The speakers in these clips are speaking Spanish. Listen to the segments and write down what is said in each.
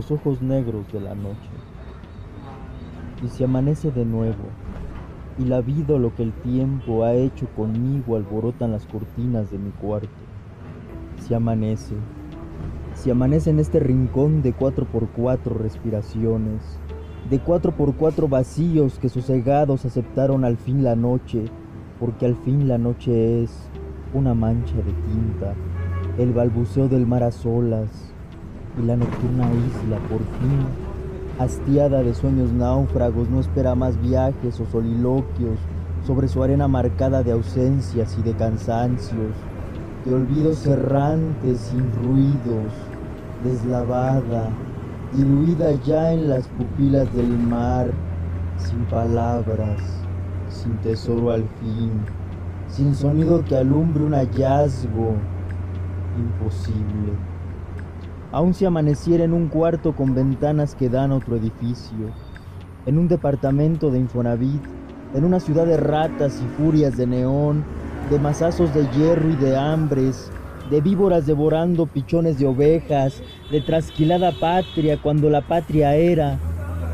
los ojos negros de la noche. Y si amanece de nuevo, y la vida lo que el tiempo ha hecho conmigo alborotan las cortinas de mi cuarto. Si amanece, si amanece en este rincón de cuatro por cuatro respiraciones, de cuatro por cuatro vacíos que sosegados aceptaron al fin la noche, porque al fin la noche es una mancha de tinta, el balbuceo del mar a solas y la nocturna isla por fin, hastiada de sueños náufragos, no espera más viajes o soliloquios sobre su arena marcada de ausencias y de cansancios, de olvidos errantes sin ruidos, deslavada, diluida ya en las pupilas del mar, sin palabras, sin tesoro al fin, sin sonido que alumbre un hallazgo imposible. Aun si amaneciera en un cuarto con ventanas que dan a otro edificio, en un departamento de Infonavit, en una ciudad de ratas y furias de neón, de mazazos de hierro y de hambres, de víboras devorando pichones de ovejas, de trasquilada patria cuando la patria era,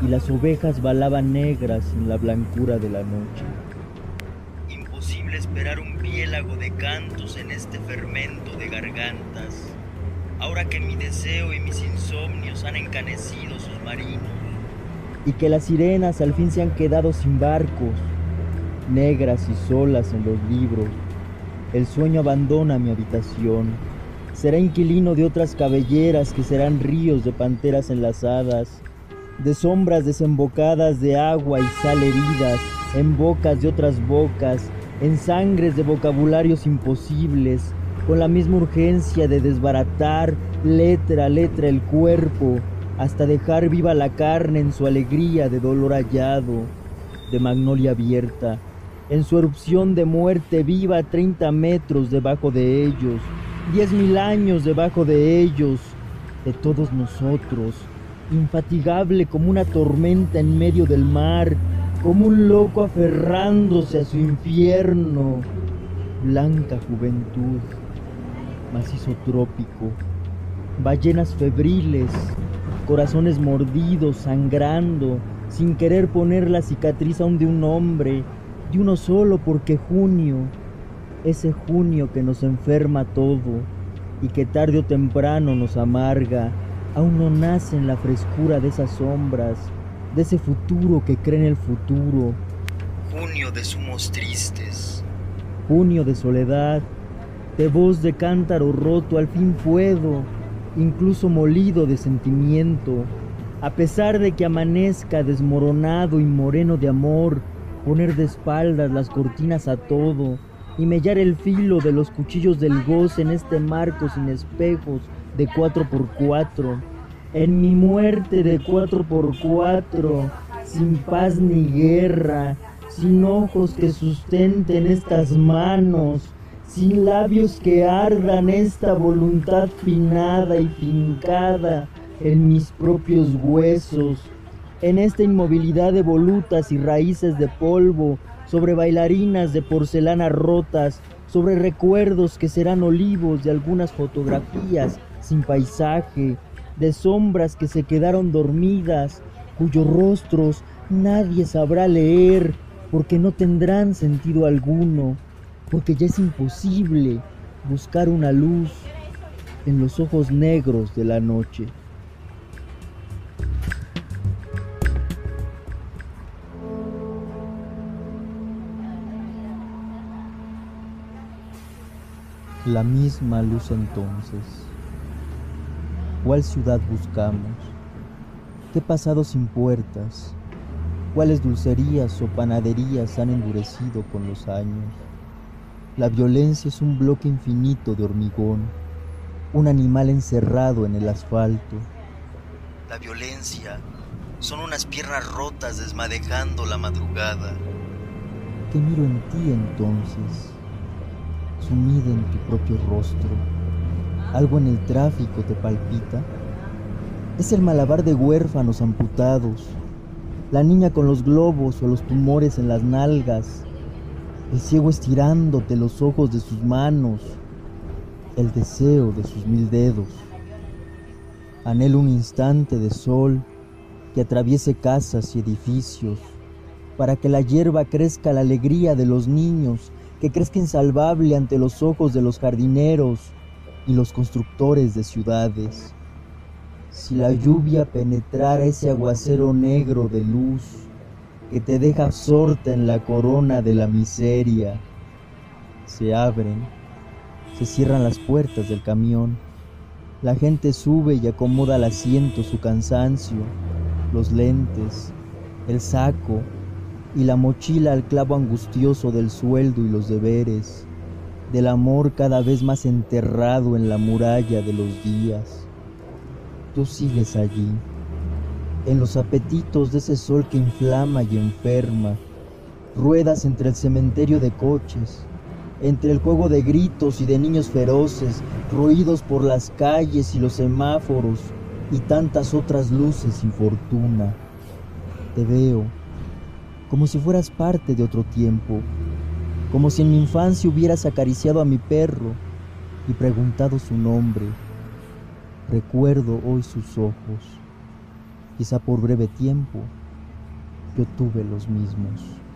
y las ovejas balaban negras en la blancura de la noche. Imposible esperar un piélago de cantos en este fermento de gargantas, ahora que mi deseo y mis insomnios han encanecido sus marinos. Y que las sirenas al fin se han quedado sin barcos, negras y solas en los libros, el sueño abandona mi habitación. Será inquilino de otras cabelleras que serán ríos de panteras enlazadas, de sombras desembocadas de agua y sal heridas, en bocas de otras bocas, en sangres de vocabularios imposibles, con la misma urgencia de desbaratar letra a letra el cuerpo, hasta dejar viva la carne en su alegría de dolor hallado, de magnolia abierta, en su erupción de muerte viva 30 metros debajo de ellos, diez mil años debajo de ellos, de todos nosotros, infatigable como una tormenta en medio del mar, como un loco aferrándose a su infierno, blanca juventud, macizo trópico, ballenas febriles, corazones mordidos, sangrando, sin querer poner la cicatriz aún de un hombre, de uno solo porque junio, ese junio que nos enferma todo y que tarde o temprano nos amarga, aún no nace en la frescura de esas sombras, de ese futuro que cree en el futuro. Junio de sumos tristes. Junio de soledad, de voz de cántaro roto, al fin puedo, incluso molido de sentimiento, a pesar de que amanezca desmoronado y moreno de amor, poner de espaldas las cortinas a todo y mellar el filo de los cuchillos del goce en este marco sin espejos de cuatro por cuatro, en mi muerte de cuatro por cuatro, sin paz ni guerra, sin ojos que sustenten estas manos, sin labios que ardan esta voluntad finada y fincada en mis propios huesos. En esta inmovilidad de volutas y raíces de polvo, sobre bailarinas de porcelana rotas, sobre recuerdos que serán olivos de algunas fotografías sin paisaje, de sombras que se quedaron dormidas, cuyos rostros nadie sabrá leer, porque no tendrán sentido alguno, porque ya es imposible buscar una luz en los ojos negros de la noche. la misma luz entonces. ¿Cuál ciudad buscamos? ¿Qué pasado sin puertas? ¿Cuáles dulcerías o panaderías han endurecido con los años? La violencia es un bloque infinito de hormigón, un animal encerrado en el asfalto. La violencia son unas piernas rotas desmadejando la madrugada. ¿Qué miro en ti entonces? sumida en tu propio rostro. Algo en el tráfico te palpita. Es el malabar de huérfanos amputados, la niña con los globos o los tumores en las nalgas, el ciego estirándote los ojos de sus manos, el deseo de sus mil dedos. Anhelo un instante de sol que atraviese casas y edificios, para que la hierba crezca la alegría de los niños, que crezca insalvable ante los ojos de los jardineros y los constructores de ciudades. Si la lluvia penetrara ese aguacero negro de luz que te deja absorta en la corona de la miseria, se abren, se cierran las puertas del camión, la gente sube y acomoda al asiento su cansancio, los lentes, el saco y la mochila al clavo angustioso del sueldo y los deberes, del amor cada vez más enterrado en la muralla de los días. Tú sigues allí, en los apetitos de ese sol que inflama y enferma, ruedas entre el cementerio de coches, entre el juego de gritos y de niños feroces, ruidos por las calles y los semáforos y tantas otras luces sin fortuna. Te veo como si fueras parte de otro tiempo, como si en mi infancia hubieras acariciado a mi perro y preguntado su nombre. Recuerdo hoy sus ojos, quizá por breve tiempo yo tuve los mismos.